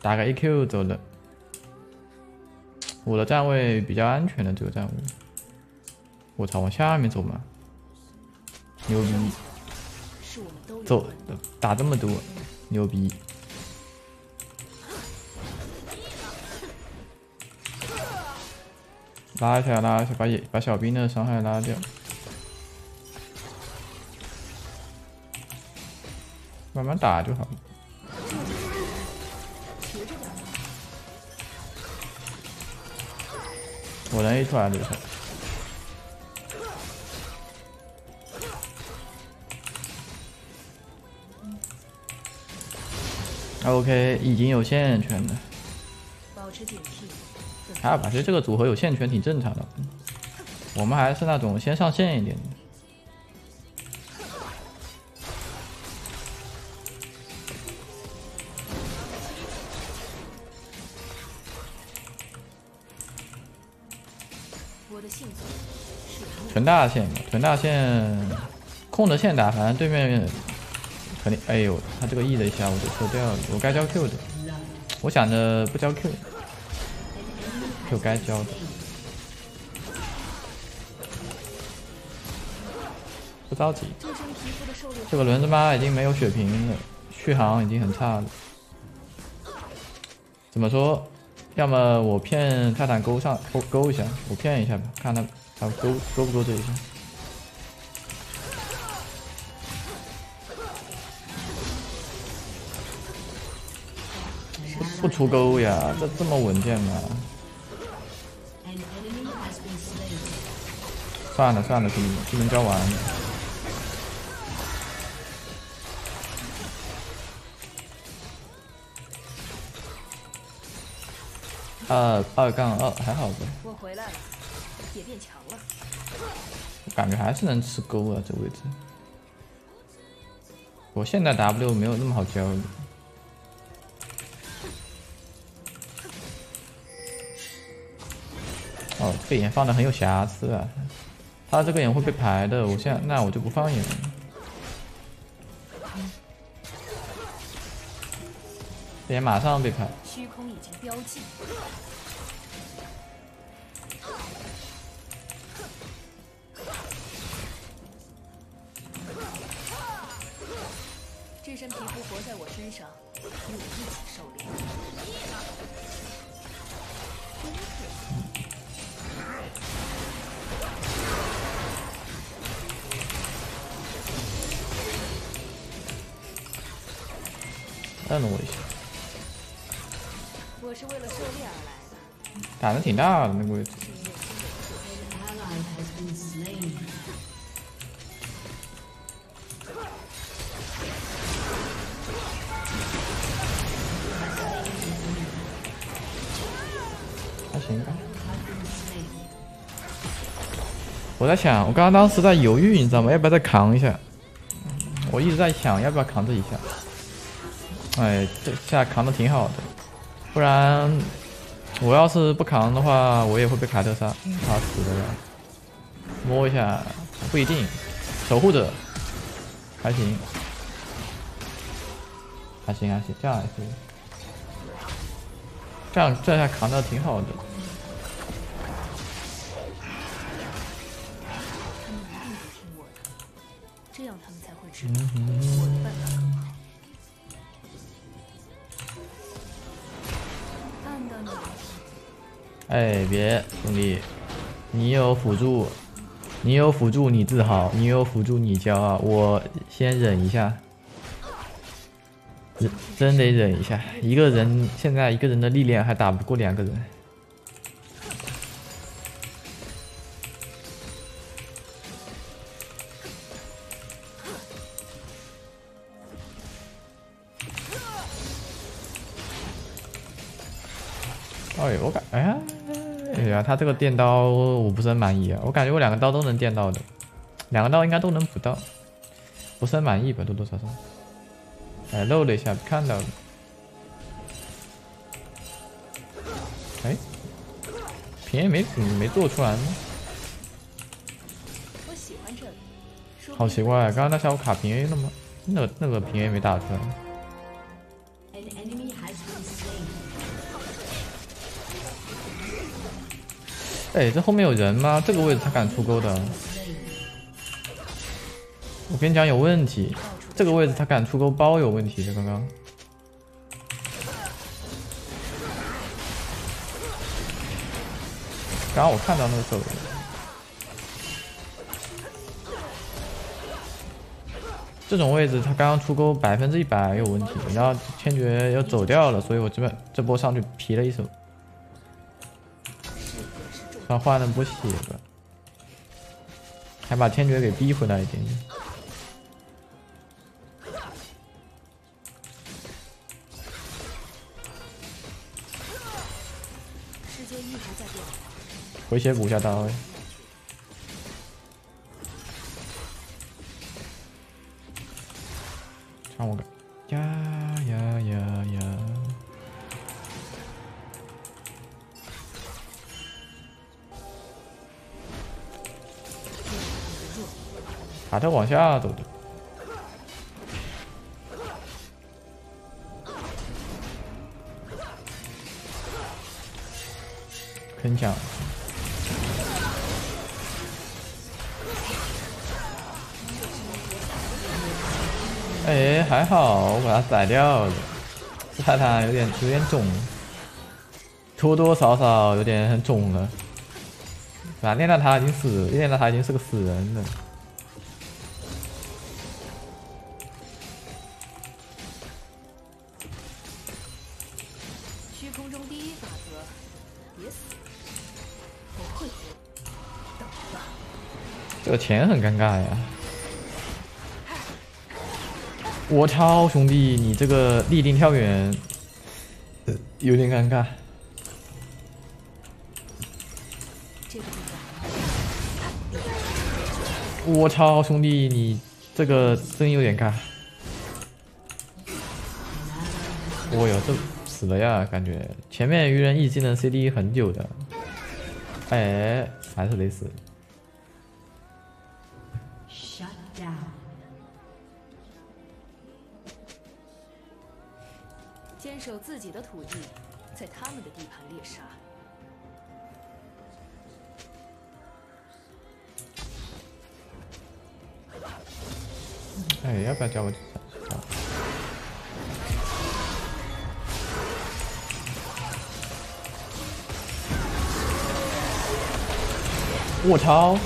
打个 AQ 走了。我的站位比较安全的这个站位。我操，往下面走嘛，牛逼！走，打这么多，牛逼！拉一下拉一下，把野把小兵的伤害拉掉，慢慢打就好了。我能 A 出来的。OK，已经有线圈了。保持警惕。还好吧，其实这个组合有线圈挺正常的。我们还是那种先上线一点的。屯大线，屯大线，控着线打，反正对面。肯定，哎呦，他这个 E 的一下，我就抽掉了。我该交 Q 的，我想着不交 Q，Q 该交的。不着急，这个轮子妈已经没有血瓶了，续航已经很差了。怎么说？要么我骗泰坦勾上勾勾一下，我骗一下吧，看他他勾勾不勾这一下。不出钩呀，这这么稳健吗？算了算了，兄弟，技能交完。二二杠二还好吧？我回来了，也变强了。感觉还是能吃钩啊，这位置。我现在 W 没有那么好交。哦，这个眼放的很有瑕疵啊！他这个眼会被排的，我现在那我就不放眼了。这眼马上被排。虚空已经标记。这身皮肤活在我身上，与我一起狩猎。瞪了我一下，是为了狩猎而来的。胆子挺大的那个位置。还行吧。我在想，我刚刚当时在犹豫，你知道吗？要不要再扛一下？我一直在想，要不要扛这一下。哎，这下扛的挺好的，不然我要是不扛的话，我也会被卡特杀，他死的呀。摸一下，不一定。守护者，还行，还行还行，这样还行，这样这下扛的挺好的。这样哎，别兄弟，你有辅助，你有辅助你自豪，你有辅助你骄傲。我先忍一下，忍真得忍一下。一个人现在一个人的力量还打不过两个人。他这个电刀我不是很满意啊，我感觉我两个刀都能电到的，两个刀应该都能补到，不是很满意吧，多多少少。哎，漏了一下，看到了。哎，平 A 没没做出来吗？我喜欢这里。好奇怪，刚刚那下我卡平 A 了吗？那那个平 A 没打出来。哎，这后面有人吗？这个位置他敢出钩的？我跟你讲有问题，这个位置他敢出钩包有问题的，刚刚。刚刚我看到那个手。这种位置他刚刚出钩百分之一百有问题，然后千珏又走掉了，所以我这边这波上去皮了一手，他换了波血了，还把天珏给逼回来一点点。回血补一下刀。让我个他往下走的，很强。哎，还好，我把他宰掉了。这泰坦有点有点肿，多多少少有点肿了。反正练到他已经死，练到他已经是个死人了。这钱很尴尬呀。我操，兄弟，你这个立定跳远有点尴尬。我操，兄弟，你这个真有点尬。我哟，这死了呀，感觉前面愚人 E 技能 CD 很久的，哎，还是得死。守自己的土地，在他们的地盘猎杀。哎，要不要叫我？我操！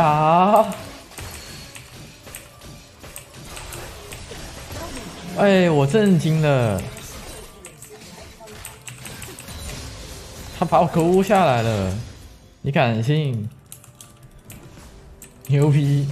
啊！哎，我震惊了！他把我勾下来了，你敢信？牛逼！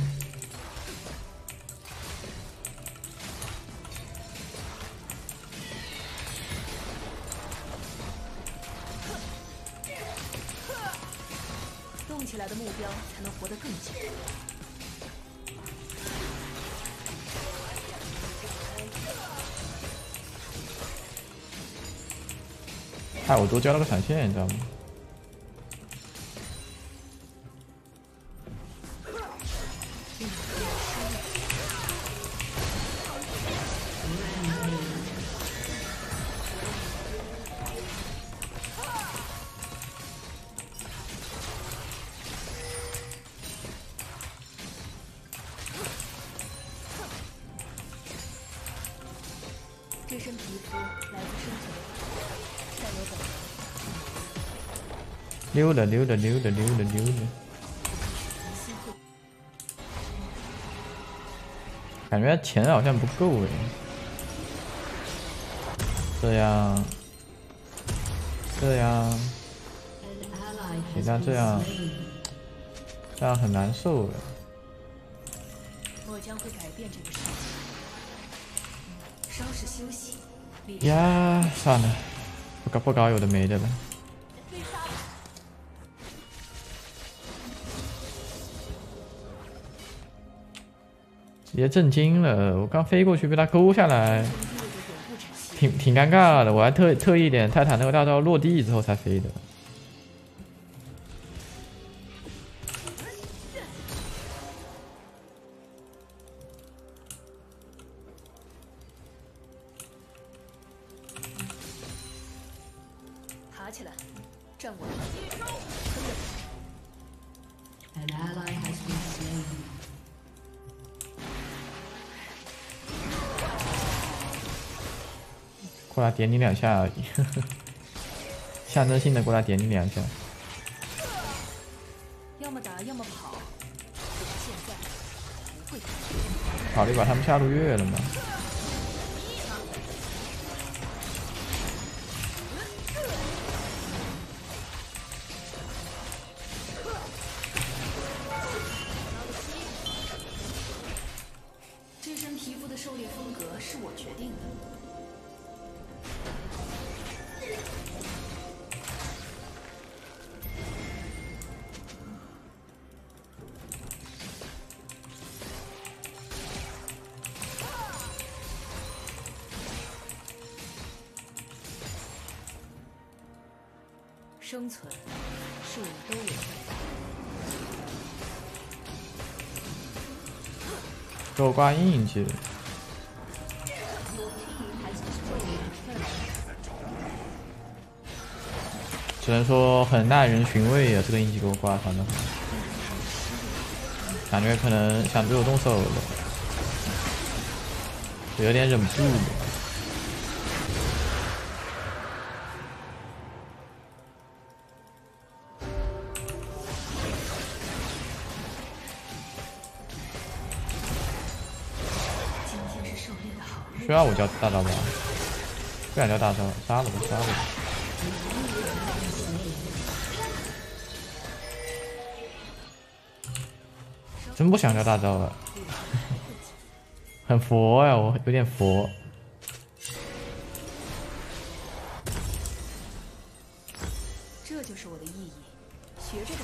哎，我多交了个闪现，你知道吗？这身皮肤来自生存。溜了溜了溜了溜了溜了，感觉钱好像不够哎。这样，这样，你像这样，这样很难受的。我将会改变这个世界。是休息。呀，算了。不搞不搞有的没的了，直接震惊了！我刚飞过去被他勾下来，挺挺尴尬的。我还特特意点泰坦那个大招落地之后才飞的。点你两下而已，象征性的过来点你两下。要么打，要么跑。现在不会考虑把他们下路越了吗？这身皮肤的狩猎风格是我决定的。生存是我们都有。给我挂印记。只能说很耐人寻味啊！这个印记给我挂上的，感觉可能想对我动手了，有点忍不住。需要我叫大招吗？不想叫大招，杀了吧，杀了吧！真不想叫大招了，很佛呀，我有点佛。这就是我的意义，学着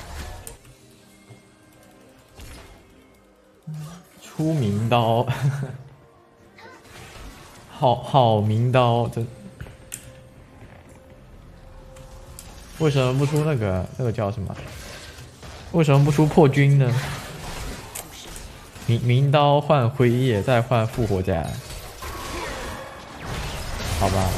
点。出名刀。好好名刀，这为什么不出那个那个叫什么？为什么不出破军呢？名名刀换辉夜，再换复活甲，好吧。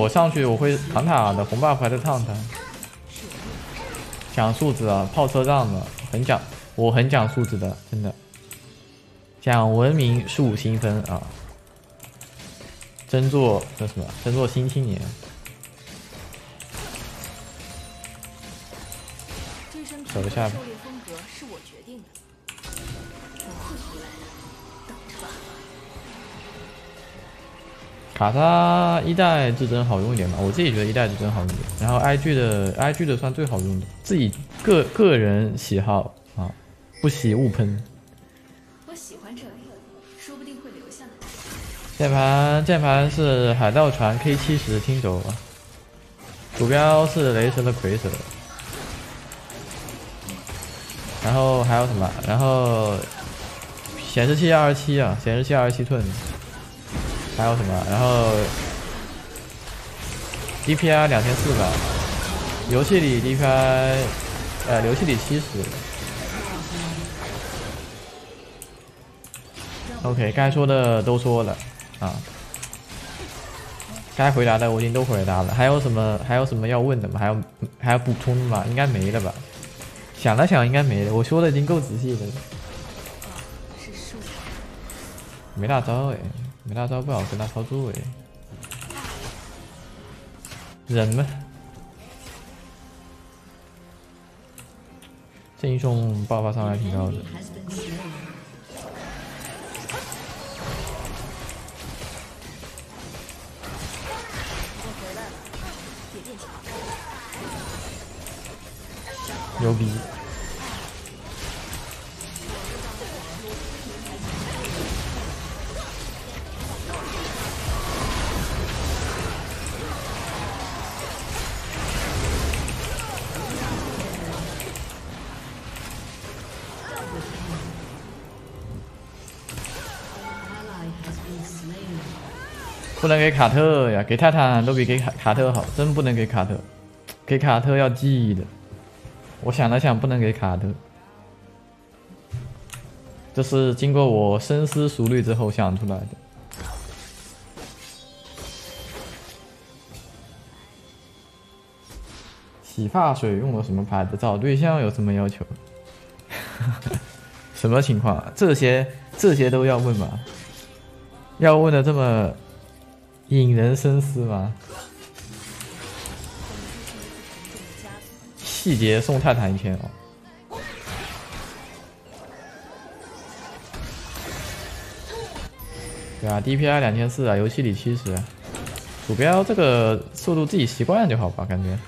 我上去我会扛塔的，红 buff 还在烫他。讲素质啊，炮车仗的，很讲，我很讲素质的，真的。讲文明是五星分啊！真做那什么？真做新青年。走一下。卡莎一代至尊好用一点吧，我自己觉得一代至尊好用一点。然后 IG 的 IG 的算最好用的，自己个个人喜好啊，不喜勿喷。我喜欢这里，说不定会留下来。键盘键盘是海盗船 K 七十听轴，鼠标是雷神的蝰蛇。然后还有什么？然后显示器二十七啊，显示器二十七寸。还有什么？然后 DPI 两千四百，游戏里 DPI，呃，游戏里七十。OK，该说的都说了啊，该回答的我已经都回答了。还有什么？还有什么要问的吗？还有还要补充的吗？应该没了吧？想了想，应该没了。我说的已经够仔细了。没大招哎，没大招不好跟他操作哎。忍吗？这英雄爆发伤害挺高的。牛逼！不能给卡特呀，给泰坦都比给卡卡特好，真不能给卡特，给卡特要记的。我想了想，不能给卡特，这是经过我深思熟虑之后想出来的。洗发水用的什么牌子？找对象有什么要求？什么情况？这些这些都要问吗？要问的这么引人深思吗？细节送泰坦一千哦。对啊，DPI 两千四啊，游戏里七十。鼠标这个速度自己习惯就好吧，感觉。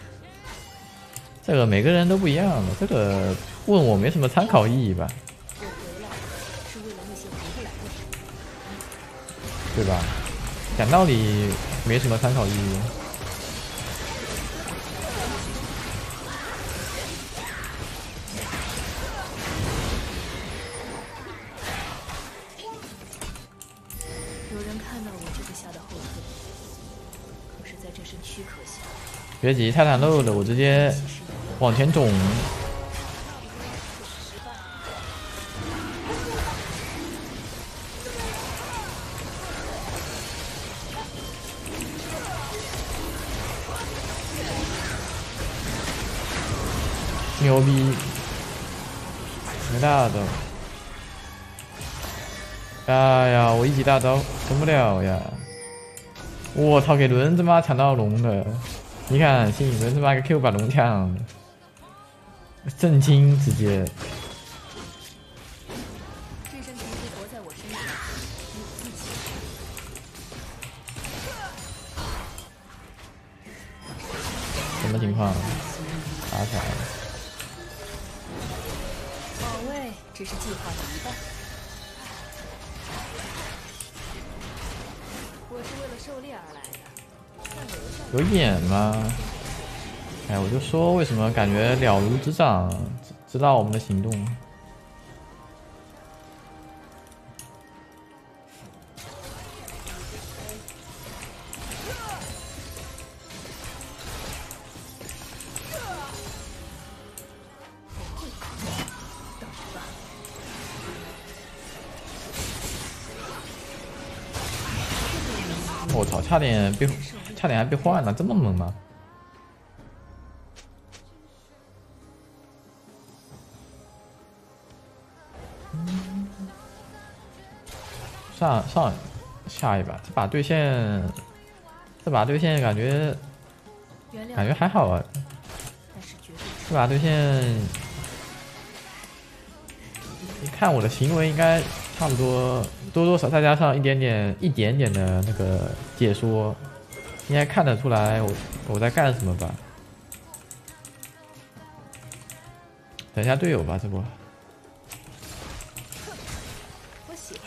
这个每个人都不一样的，这个问我没什么参考意义吧？对吧？讲道理没什么参考意义。有人看到我就会吓得后退，可是在这身躯壳下，别急，泰坦漏了，我直接往前肿。牛逼，没大招。哎呀，我一级大招撑不了呀！我操，给轮子妈抢到龙了！你看，幸轮子妈个 Q 把龙抢，震惊直接。什么情况？打起来了！只是计划的一半。我是为了狩猎而来的，有眼吗？哎，我就说为什么感觉了如指掌，知道我们的行动。差点被，差点还被换了，这么猛吗？上上下一把，这把对线，这把对线感觉，感觉还好啊，这把对线，你看我的行为应该差不多，多多少再加上一点点一点点的那个解说，应该看得出来我我在干什么吧？等一下队友吧，这不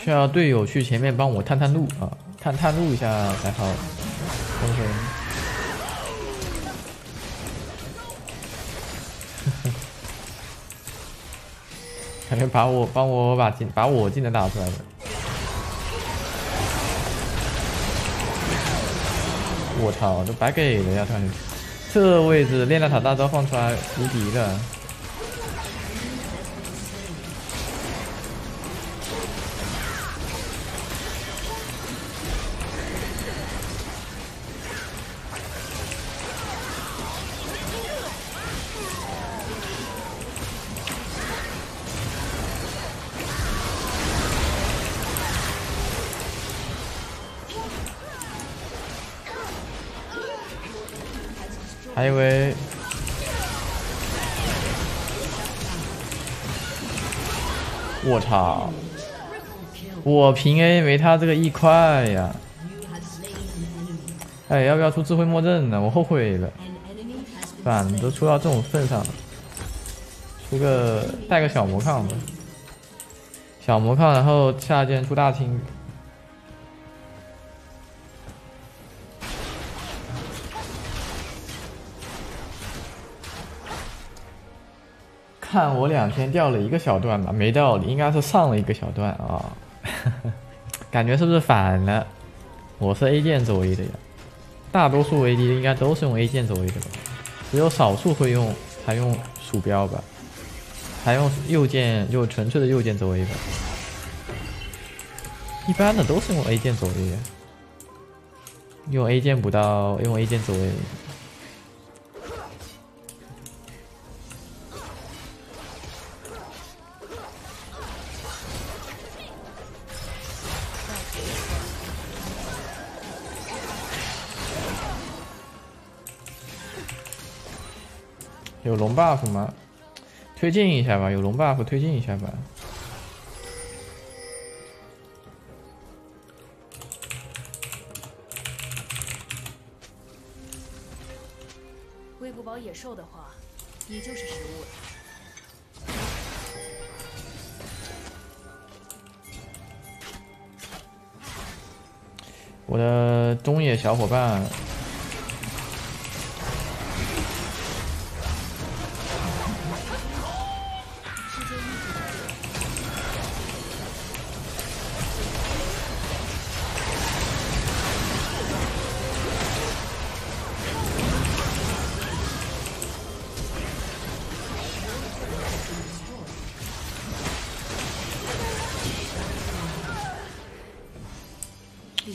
需要队友去前面帮我探探路啊，探探路一下才好。风声。感觉把我帮我把技把我技能打出来了。我操，都白给了呀！他这位置练了塔大招放出来无敌了。我操，我平 A 没他这个 E 快呀！哎，要不要出智慧魔阵呢？我后悔了。算了，都出到这种份上了，出个带个小魔抗吧。小魔抗，然后下件出大清。看我两天掉了一个小段吧，没道理，应该是上了一个小段啊，感觉是不是反了？我是 A 键走 A 的呀，大多数 AD 应该都是用 A 键走 A 的吧，只有少数会用还用鼠标吧，还用右键就纯粹的右键走 A 吧，一般的都是用 A 键走 A 呀，用 A 键补刀，用 A 键走 A。有龙 buff 吗？推进一下吧，有龙 buff 推进一下吧。喂不饱野兽的话，你就是食物了。我的中野小伙伴。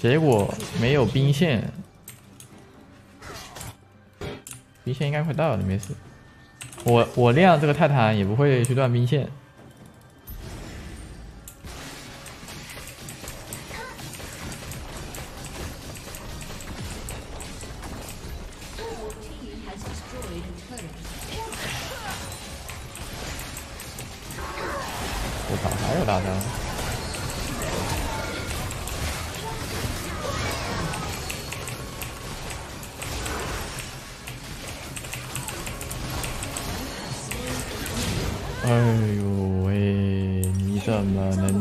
结果没有兵线，兵线应该快到了，没事。我我亮这个泰坦也不会去断兵线。我操，还有大招！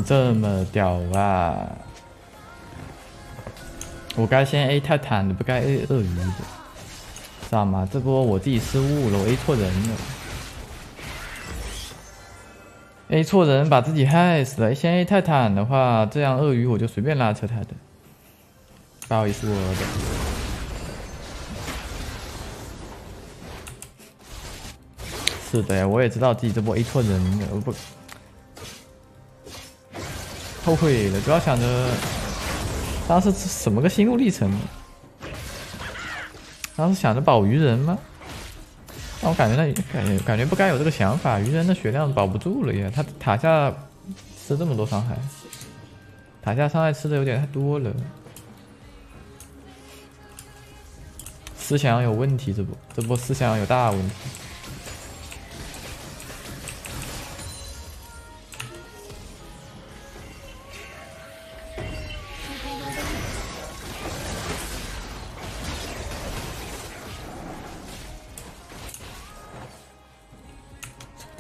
这么屌啊？我该先 A 泰坦的，不该 A 鳄鱼的，知道吗？这波我自己失误了，我 A 错人了，A 错人把自己害死了。先 A 泰坦的话，这样鳄鱼我就随便拉扯他的。不好意思，我的。是的呀，我也知道自己这波 A 错人了，我不后悔了，主要想着当时什么个心路历程？当时想着保鱼人吗？但我感觉那感觉感觉不该有这个想法，鱼人的血量保不住了呀，他塔下吃这么多伤害，塔下伤害吃的有点太多了，思想有问题，这波这波思想有大问题。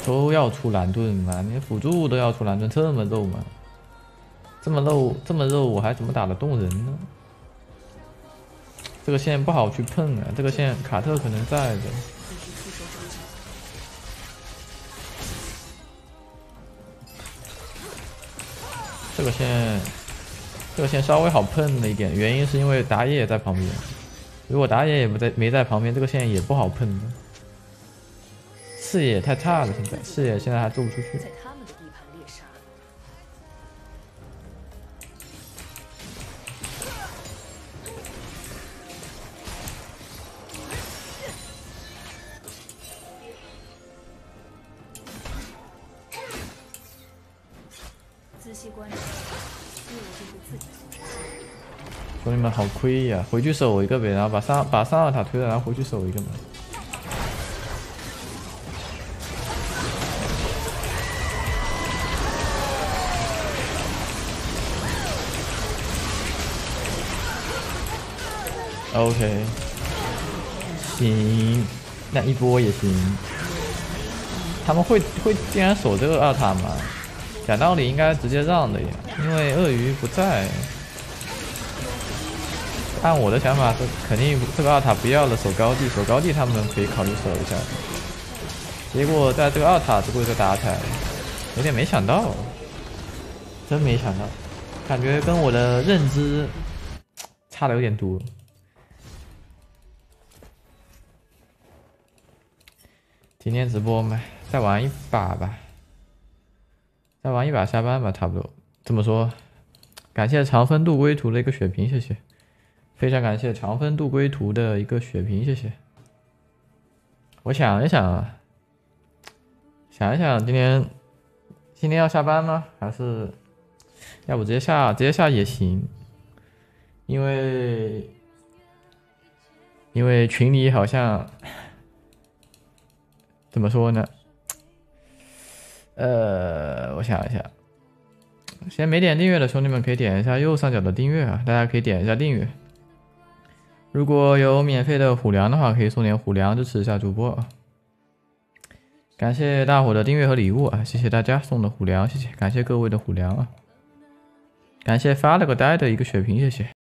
都要出蓝盾吗？你辅助都要出蓝盾，这么肉吗？这么肉，这么肉，我还怎么打得动人呢？这个线不好去碰啊！这个线卡特可能在的。这个线，这个线稍微好碰了一点，原因是因为打野在旁边。如果打野也不在，没在旁边，这个线也不好碰的。视野太差了，现在视野现在还做不出去。仔细观察，兄弟们好亏呀！回去守一个呗，然后把上把上二塔推了，然后回去守一个嘛。OK，行，那一波也行。他们会会竟然守这个二塔吗？讲道理应该直接让的呀，因为鳄鱼不在。按我的想法是，肯定这个二塔不要了，守高地，守高地他们可以考虑守一下。结果在这个二塔这位置打起来，有点没想到，真没想到，感觉跟我的认知。差的有点多。今天直播嘛，再玩一把吧，再玩一把下班吧，差不多。这么说，感谢长风渡归途的一个血瓶，谢谢，非常感谢长风渡归途的一个血瓶，谢谢。我想一想啊，想一想，今天今天要下班吗？还是要不直接下直接下也行？因为因为群里好像怎么说呢？呃，我想一下，现在没点订阅的兄弟们可以点一下右上角的订阅啊，大家可以点一下订阅。如果有免费的虎粮的话，可以送点虎粮支持一下主播啊！感谢大伙的订阅和礼物啊！谢谢大家送的虎粮，谢谢，感谢各位的虎粮啊！感谢发了个呆的一个血瓶，谢谢。